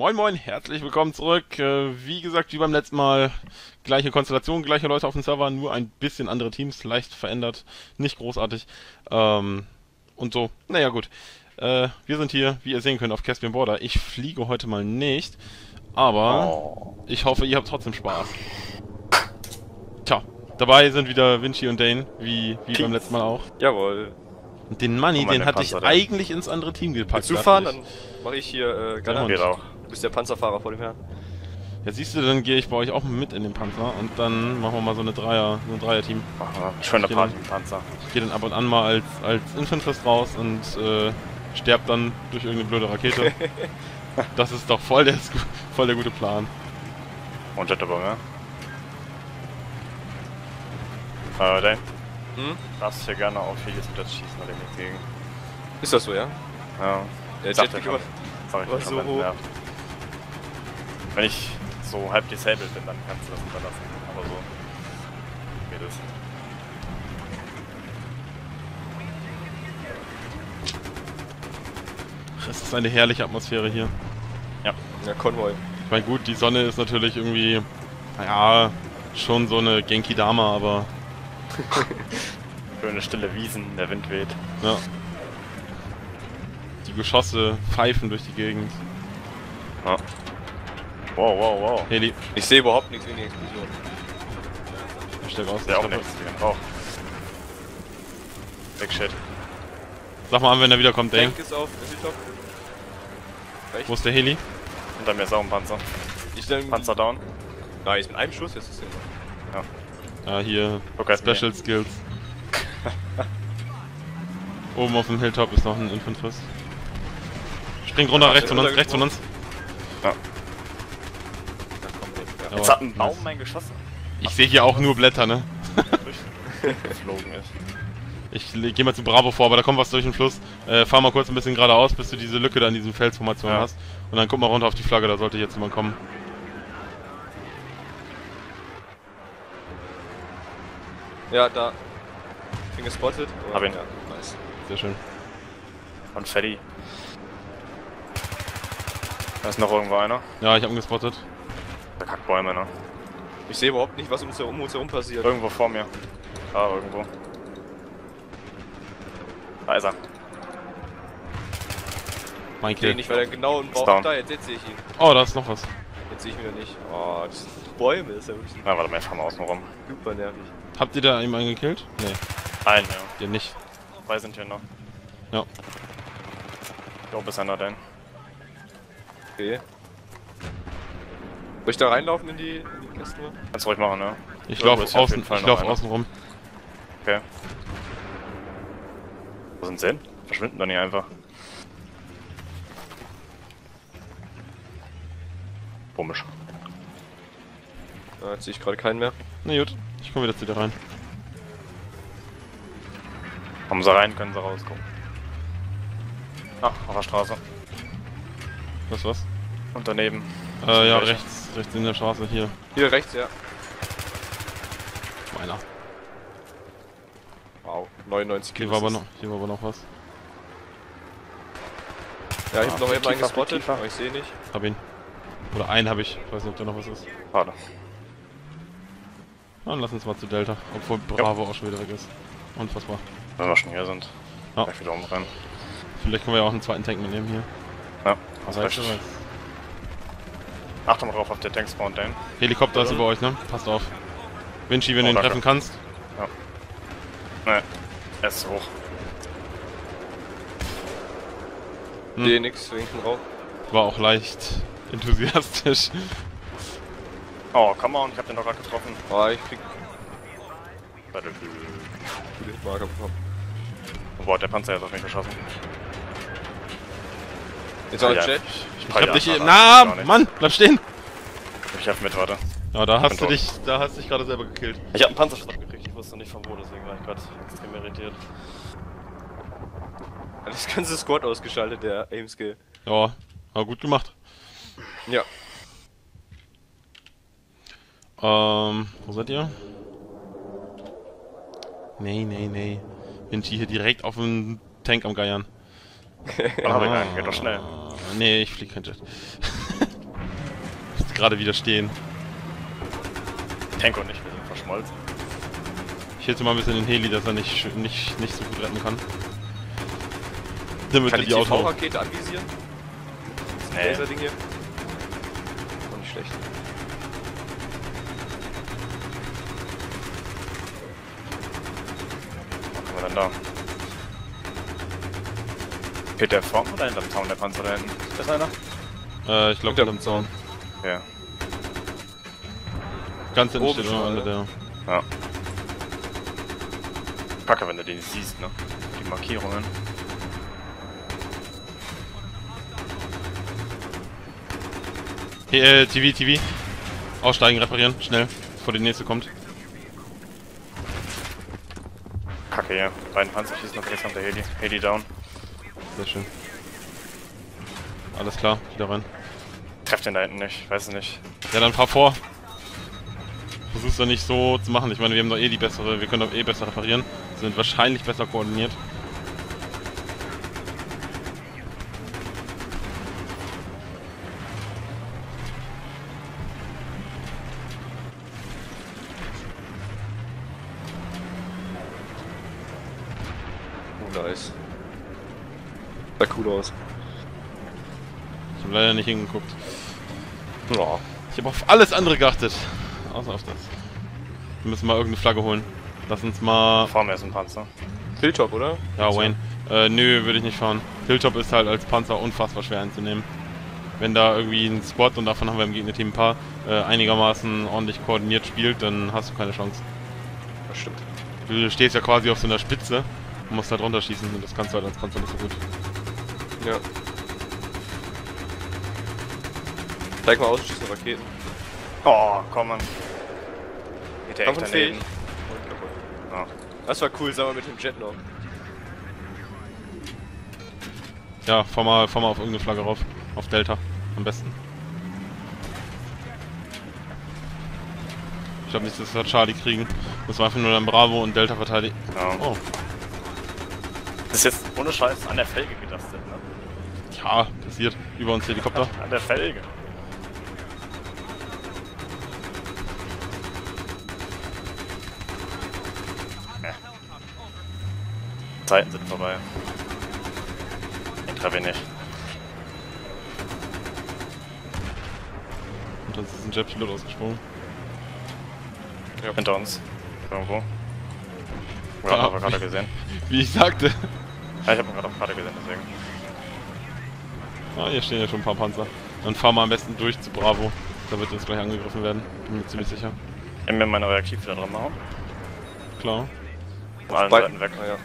Moin Moin, herzlich willkommen zurück. Äh, wie gesagt, wie beim letzten Mal, gleiche Konstellation, gleiche Leute auf dem Server, nur ein bisschen andere Teams, leicht verändert, nicht großartig. Ähm, und so, naja gut. Äh, wir sind hier, wie ihr sehen könnt, auf Caspian Border. Ich fliege heute mal nicht, aber Oh. ich hoffe, ihr habt trotzdem Spaß. Tja, dabei sind wieder Vinci und Dane, wie, wie beim letzten Mal auch. Jawohl. Den Money, den hatte ich Panzer da. eigentlich ins andere Team gepackt. Willst du fahren? Dann mache ich hier äh, Ja, Bist der Panzerfahrer vor dem Herrn. Ja, siehst du, dann gehe ich bei euch auch mit in den Panzer und dann machen wir mal so eine Dreier, so ein Dreier-Team. Aha, schöne Ich geh Party dann- im Panzer. Ich gehe dann ab und an mal als, als Infanterist raus und äh, sterb dann durch irgendeine blöde Rakete. das ist doch voll der, voll der gute Plan. Und Jetterbombe, ja? Äh, Dan, Hm? darfst hier gerne auf Helios mit Jet schießen oder dem entgegen. Ist das so, ja? Ja, Der Sagt Jet er geht schon. über. sag ich Aber dir schon, so hoch. nervt. Wenn ich so halb disabled bin, dann kannst du das unterlassen. Aber so geht es. Es ist eine herrliche Atmosphäre hier. Ja, Konvoi. Ich meine, gut, die Sonne ist natürlich irgendwie, naja, schon so eine Genki Dama, aber Schöne stille Wiesen, der Wind weht. ja. Die Geschosse pfeifen durch die Gegend. Ja. Wow, wow, wow. Heli, Ich sehe überhaupt nichts wegen der Explosion. steig aus. Der auch Ich nichts, auch. Big shit. Sag mal an, wenn er wiederkommt, Dane. Tank ist auf Hilltop. Wo ist der Heli? Hinter mir ist auch ein Panzer. Ich dann. Panzer down. Nice, mit einem Schuss jetzt ist er. Ah, hier, me. Special Skills. Oben auf dem Hilltop ist noch ein Infanterist. Springt runter, Ja, rechts von uns, rechts von uns. Ja. Jetzt hat ein. Baum mein geschossen. Ich sehe hier auch nur Blätter, ne? Ich le- geh mal zu Bravo vor, aber da kommt was durch den Fluss. Äh, fahr mal kurz ein bisschen geradeaus, bis du diese Lücke da in diesem Felsformation Ja. hast. Und dann guck mal runter auf die Flagge, da sollte jetzt jemand kommen. Ja, da. Bin gespottet. Hab ihn. Ja, nice. Sehr schön. Und Freddy. Da ist noch irgendwo einer. Ja, ich hab ihn gespottet. Der Kackbäume, ne? Ich sehe überhaupt nicht, was um uns herum, um uns herum passiert. Irgendwo vor mir. Da irgendwo. Da ist er. Mein Kill. nicht, weil er genau im Bauch. down. Da, jetzt, jetzt sehe ich ihn. Oh, da ist noch was. Jetzt sehe ich ihn wieder nicht. Oh, das sind Bäume, das ist ja wirklich Na, warte mal, ich fahr mal außen rum. super nervig. Habt ihr da jemanden gekillt? Nee, Ein, ja. ihr nicht. Zwei sind hier noch. Ja. Da oben ist einer, denn. Okay. Soll ich da reinlaufen in die, in die Kiste? Kannst du ruhig machen, ne? Ich laufe hier außen, ich lauf außen rum. Okay. Wo sind sie hin? Verschwinden doch nicht einfach. Komisch. Ah, jetzt sehe ich gerade keinen mehr. Na gut, ich komme wieder zu dir rein. Kommen sie rein, können sie rausgucken. Ah, auf der Straße. Was, was? Und daneben. Äh, ja, rechts, rechts in der Straße, hier. Hier rechts, ja. Meiner. Wow, 99 Hier Kills. war aber noch, hier war aber noch was. Ja, ich Ah, hab noch eben einen gespottet, aber ich sehe nicht. Hab ihn. Oder einen habe ich. Ich weiß nicht, ob da noch was ist. Schade. Dann lass uns mal zu Delta. Obwohl Bravo auch schon wieder weg ist. Unfassbar. Wenn wir schon hier sind. Ja. Gleich wieder umrennen. Vielleicht können wir ja auch einen zweiten Tank mitnehmen hier. Ja, hast Weiß, mal drauf auf der Tank Spawn, Dan. Helikopter ist über euch, ne? Passt auf. Vinci, wenn Oh, du ihn danke. treffen kannst. Ne, er ist hoch. Hm. Nix, winken rauf. War auch leicht enthusiastisch. Oh, come on, ich hab den doch gerade getroffen. Oh, ich krieg Battlefield. viele Hitmarker bekommen. Wo hat der Panzer jetzt auf mich geschossen? Jetzt auch Ja, Jet. Ich, Ich hab dich. hier. Na, Mann, bleib stehen! Ich hab mit, warte. Ja, da hast bin du tot. dich, da hast du dich gerade selber gekillt. Ich hab einen Panzerschuss abgekriegt, ich wusste nicht von wo, deswegen war ich gerade extrem irritiert. Das ganze Squad ausgeschaltet, der Aim-Skill. Ja, war gut gemacht. Ja. Ähm, wo seid ihr? Nee, nee, nee. Vinci hier direkt auf dem Tank am Geiern. Aber egal, geht doch schnell. Nee, ich flieg kein Jet. gerade wieder stehen. Tank und ich, wir sind verschmolzen. Ich hätte mal ein bisschen den Heli, dass er nicht, nicht, nicht so gut retten kann. Dann wird Kann er die die Auto. TV-Rakete anvisieren? Das Nee. Laser-Ding hier? Auch nicht schlecht. Was haben wir denn da? Geht der vorn oder hinterm Zaun, der Panzer da hinten? Ist das einer? Äh, ich glaube, Hinterm Zaun. Ja. Ganz hinten steht schon, immer einer oder? der. Ja. Kacke, wenn du den nicht siehst, ne? Die Markierungen. Hey, äh, TV, TV. Aussteigen, reparieren, schnell, bevor die nächste kommt. Kacke hier. Beiden Panzer schießen auf jetzt kommt der Heli. Heli down. Sehr schön. Alles klar, wieder rein. Treff den da hinten nicht, weiß es nicht. Ja, dann fahr vor. Versuch's doch nicht so zu machen. Ich meine, wir haben doch eh die bessere, wir können doch eh besser reparieren. Sind wahrscheinlich besser koordiniert. Oh, nice. Sah cool aus. Ich habe leider nicht hingeguckt. Ja. Ich habe auf alles andere geachtet. Außer auf das. Wir müssen mal irgendeine Flagge holen. Lass uns mal. Vor mir ist ein Panzer. Hilltop, oder? Ja, Wayne. Äh, nö, würde ich nicht fahren. Hilltop ist halt als Panzer unfassbar schwer einzunehmen. Wenn da irgendwie ein Squad, und davon haben wir im Gegnerteam ein paar, äh, einigermaßen ordentlich koordiniert spielt, dann hast du keine Chance. Das stimmt. Du stehst ja quasi auf so einer Spitze und musst da drunter schießen und das kannst du halt als Panzer nicht so gut. Ja. Zeig mal aus, schießen Raketen. Oh, komm man. Geht der echt daneben. Ja. Das war cool, sagen wir mit dem Jet noch. Ja, fahr mal, fahr mal auf irgendeine Flagge rauf. Auf Delta. Am besten. Ich glaube nicht, dass wir Charlie kriegen. Das war einfach nur dann Bravo und Delta verteidigen. ja. Oh, Das ist jetzt ohne Scheiß an der Felge gedastet? Ja, passiert. Über uns Helikopter. An der Felge. Ja. Zeiten sind vorbei. Nicht. Und dann ist ein Jetpilot ausgesprungen. Hinter uns. Irgendwo. Ja, Ja, haben wir gerade wie- gesehen. Wie ich sagte. Ja, ich habe ihn gerade auf Karte gesehen, deswegen. Ah, hier stehen ja schon ein paar Panzer. Dann fahren wir am besten durch zu Bravo. Da wird uns gleich angegriffen werden. Bin mir ziemlich sicher. Ich will mir meine Reaktiv wieder drin machen. Klar. Von allen Seiten weg. Ah, ja.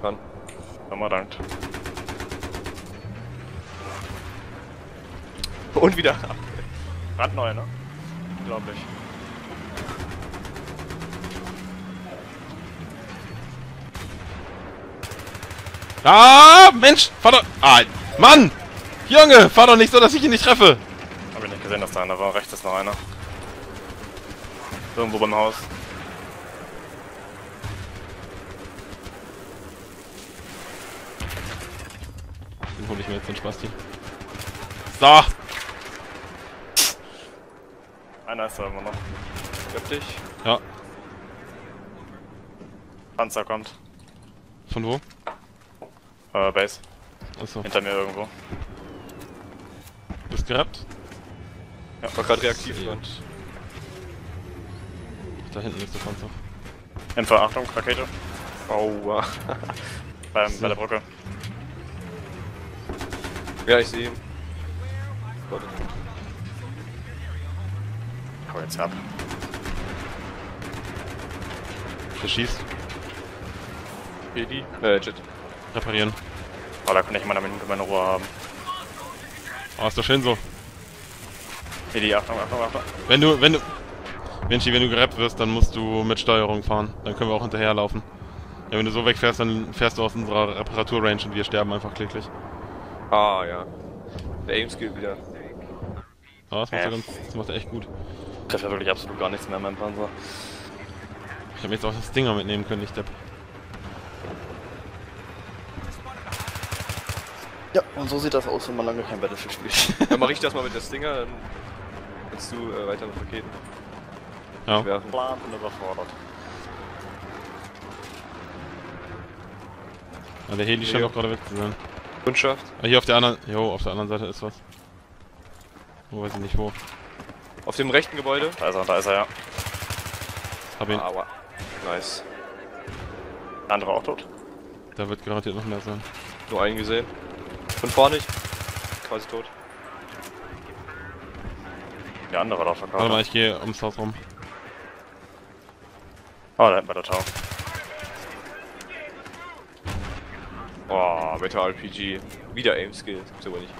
Ran. Nochmal dankt. Und wieder. Brandneu, ne? Unglaublich. Ah, Mensch! Fahr doch... Ah, Mann! Junge, fahr doch nicht so, dass ich ihn nicht treffe! Hab ich nicht gesehen, dass da einer war. Rechts ist noch einer. Irgendwo beim Haus. Den hol ich mir jetzt den Spasti. So! Einer ist da immer noch. Ich hab dich. Ja, Panzer kommt. von wo? Äh, Base. Achso, Hinter mir irgendwo. bist gerappt? War gerade reaktiv? Und da hinten ist der Panzer. Info, Achtung, Rakete. Aua. Beim, So. Bei der Brücke. Ja, ich sehe ihn. Gott. Hau jetzt ab. Der schießt. Heli. Äh, Jet. Reparieren. Oh, da kann ich mal eine Minute meine Ruhe haben. Oh, ist doch schön so. Heli, Achtung, Achtung, Achtung. Wenn du, wenn du... Mensch, wenn du gerappt wirst, dann musst du mit Steuerung fahren. Dann können wir auch hinterherlaufen. Ja, wenn du so wegfährst, dann fährst du aus unserer Reparaturrange und wir sterben einfach kläglich. Ah, ja. Der Aim-Skill wieder. Ah, das macht, Ja. er ganz, das macht er echt gut. Treffe ja wirklich absolut gar nichts mehr, mein Panzer. Ich habe jetzt auch das Dinger mitnehmen können, nicht Depp. Ja, und so sieht das aus, wenn man lange kein Battlefield spielt. Ja, mach ich das mal mit der Stinger, dann kannst du äh, weiter mit Raketen Ja. werfen. Plan und überfordert. Ja, der Heli scheint auch gerade weg zu sein. Kundschaft. Ah, hier auf der anderen. Jo, auf der anderen Seite ist was. Wo weiß ich nicht wo. Auf dem rechten Gebäude. Da ist er, da ist er, ja. Hab ihn. Aua. Nice. Der andere auch tot. Da wird garantiert noch mehr sein. Nur einen gesehen. Von vorne nicht. Quasi tot. Der andere da Warte mal, verkauft. ich gehe ums Haus rum. Oh, da hinten bei der Tower. Boah, Meta RPG. Wieder Aim Skill. Das gibt's aber nicht.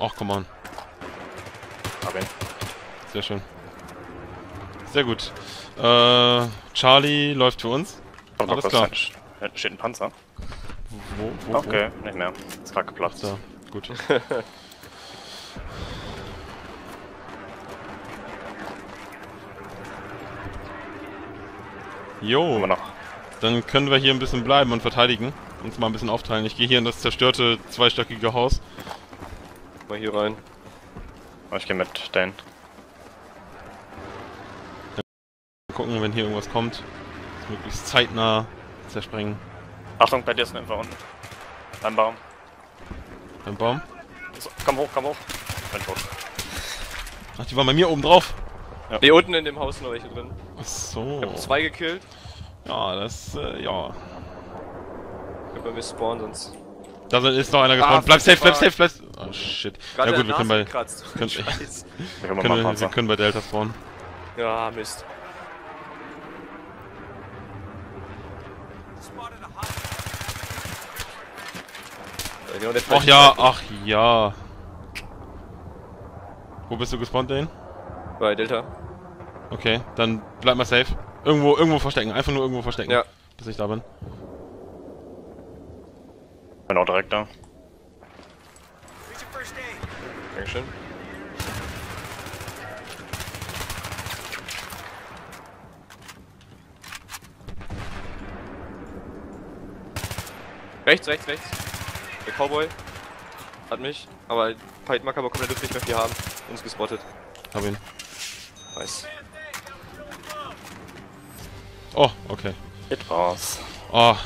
Ach, come on. Ihn. Sehr schön. Sehr gut. Äh, Charlie läuft für uns. Kommt noch Alles klar. rein. Hinten steht ein Panzer. Wo, wo, Okay, nicht mehr. Ist gerade geplatzt. Da, gut. Jo, Immer noch. dann können wir hier ein bisschen bleiben und verteidigen. Uns mal ein bisschen aufteilen. Ich gehe hier in das zerstörte zweistöckige Haus. Mal hier rein. Ich gehe mit Dan. Gucken, wenn hier irgendwas kommt. Das möglichst zeitnah zersprengen. Achtung, bei dir ist ein Info unten. Ein Baum. Ein Baum. So, komm hoch, komm hoch. Bin tot. Ach, die waren bei mir oben drauf. Ne, unten in dem Haus sind noch welche drin. Ach so. Ich hab zwei gekillt. Ja, das, äh, ja. Ich hab bei mir spawnen, sonst. Da ist noch einer gespawnt. Ah, bleib safe, bleib safe, bleib. Oh shit. Gerade ja gut, wir können bei, gekratzt. können-. Wir können wir können bei Delta spawnen. Ja, Mist. Ach ja, ach ja. Wo bist du gespawnt, Dane? Bei Delta. Okay, dann bleib mal safe. Irgendwo, irgendwo verstecken. Einfach nur irgendwo verstecken. Ja. Bis ich da bin. Bin auch direkt da. Dankeschön. Rechts, rechts, rechts. Der Cowboy hat mich, aber Pied Macabre kommt, der dürfte nicht mehr viel haben. Uns gespottet. Hab ihn. Nice. Oh, okay. Geht raus. Oh.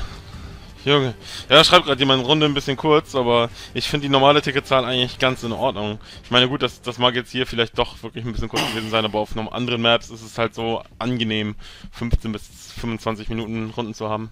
Junge. Ja, schreibt gerade jemand Runde ein bisschen kurz, aber ich finde die normale Ticketzahl eigentlich ganz in Ordnung. Ich meine, gut, das, das mag jetzt hier vielleicht doch wirklich ein bisschen kurz gewesen sein, aber auf anderen Maps ist es halt so angenehm, 15 bis 25 Minuten Runden zu haben.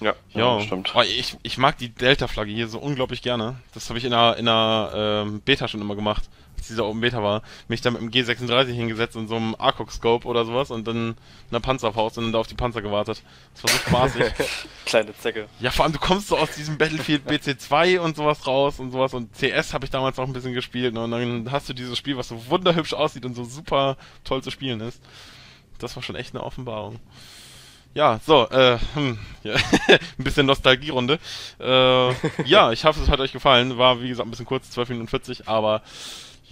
Ja. Ja, stimmt. Oh, ich, ich mag die Delta-Flagge hier so unglaublich gerne. Das habe ich in der, in der ähm, Beta schon immer gemacht, dieser Open Beta war. Mich da mit dem G36 hingesetzt und so einem ARCOG-Scope oder sowas und dann einer Panzerfaust und dann da auf die Panzer gewartet. Das war so spaßig. Kleine Zecke. ja, vor allem du kommst so aus diesem Battlefield BC2 und sowas raus und sowas und CS habe ich damals auch ein bisschen gespielt ne? und dann hast du dieses Spiel, was so wunderhübsch aussieht und so super toll zu spielen ist. Das war schon echt eine Offenbarung. Ja, so, äh, hm, ja, ein bisschen Nostalgierunde. Äh, ja, ich hoffe, es hat euch gefallen. War, wie gesagt, ein bisschen kurz, 12 Minuten 40, aber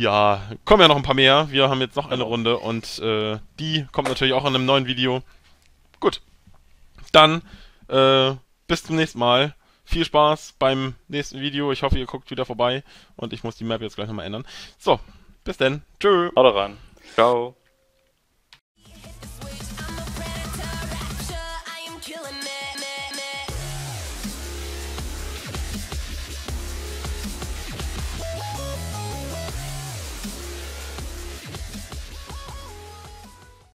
ja, kommen ja noch ein paar mehr. Wir haben jetzt noch eine Runde und äh, die kommt natürlich auch in einem neuen Video. Gut, dann äh, bis zum nächsten Mal. Viel Spaß beim nächsten Video. Ich hoffe, ihr guckt wieder vorbei und ich muss die Map jetzt gleich nochmal ändern. So, bis dann. Tschö. Haut rein. Ciao.